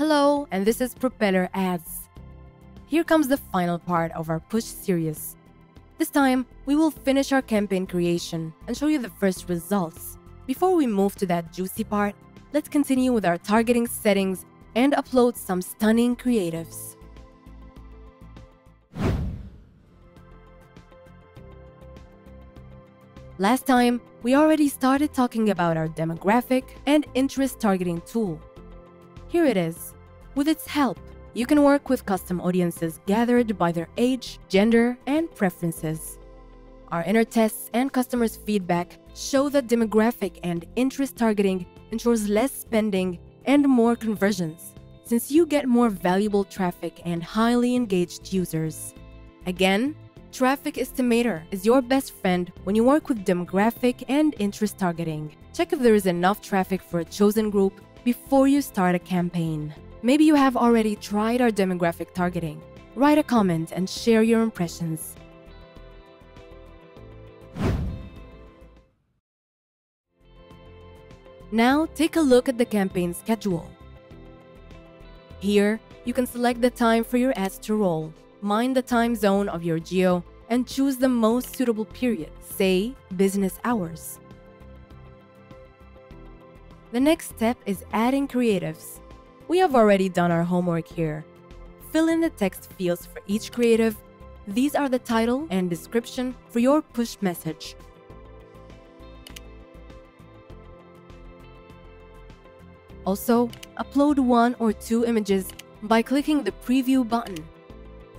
Hello, and this is Propeller Ads. Here comes the final part of our push series. This time, we will finish our campaign creation and show you the first results. Before we move to that juicy part, let's continue with our targeting settings and upload some stunning creatives. Last time, we already started talking about our demographic and interest targeting tool. Here it is. With its help, you can work with custom audiences gathered by their age, gender, and preferences. Our inner tests and customers' feedback show that demographic and interest targeting ensures less spending and more conversions, since you get more valuable traffic and highly engaged users. Again, Traffic Estimator is your best friend when you work with demographic and interest targeting. Check if there is enough traffic for a chosen group before you start a campaign. Maybe you have already tried our demographic targeting. Write a comment and share your impressions. Now take a look at the campaign schedule. Here, you can select the time for your ads to roll mind the time zone of your geo, and choose the most suitable period, say business hours. The next step is adding creatives. We have already done our homework here. Fill in the text fields for each creative. These are the title and description for your push message. Also, upload one or two images by clicking the preview button.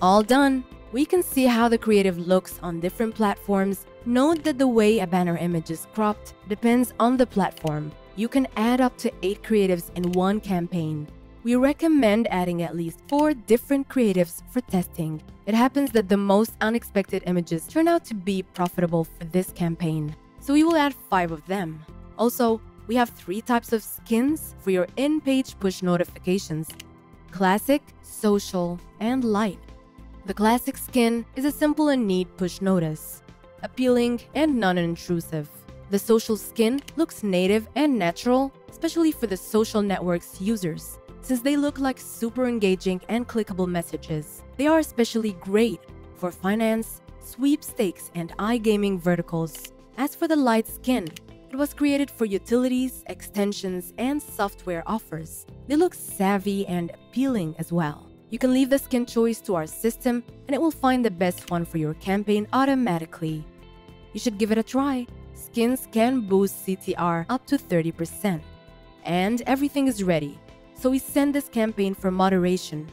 All done! We can see how the creative looks on different platforms. Note that the way a banner image is cropped depends on the platform. You can add up to 8 creatives in one campaign. We recommend adding at least 4 different creatives for testing. It happens that the most unexpected images turn out to be profitable for this campaign, so we will add 5 of them. Also, we have 3 types of skins for your in-page push notifications. Classic, Social, and Light. The classic skin is a simple and neat push notice, appealing and non-intrusive. The social skin looks native and natural, especially for the social network's users, since they look like super engaging and clickable messages. They are especially great for finance, sweepstakes, and iGaming verticals. As for the light skin, it was created for utilities, extensions, and software offers. They look savvy and appealing as well. You can leave the skin choice to our system and it will find the best one for your campaign automatically. You should give it a try. Skins can boost CTR up to 30%. And everything is ready, so we send this campaign for moderation.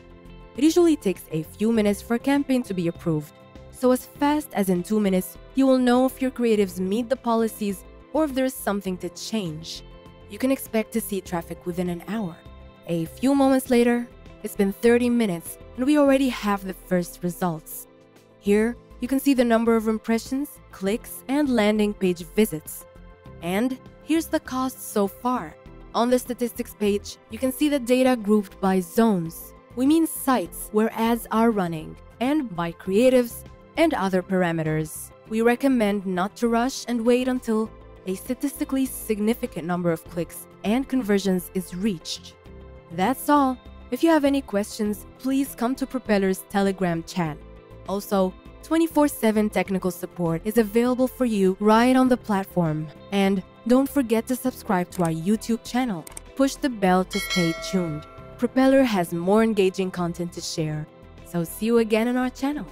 It usually takes a few minutes for a campaign to be approved, so as fast as in 2 minutes, you will know if your creatives meet the policies or if there is something to change. You can expect to see traffic within an hour. A few moments later, it's been 30 minutes and we already have the first results. Here, you can see the number of impressions, clicks, and landing page visits. And here's the cost so far. On the statistics page, you can see the data grouped by zones. We mean sites where ads are running, and by creatives and other parameters. We recommend not to rush and wait until a statistically significant number of clicks and conversions is reached. That's all. If you have any questions, please come to Propeller's Telegram chat. Also, 24-7 technical support is available for you right on the platform. And don't forget to subscribe to our YouTube channel. Push the bell to stay tuned. Propeller has more engaging content to share. So see you again on our channel.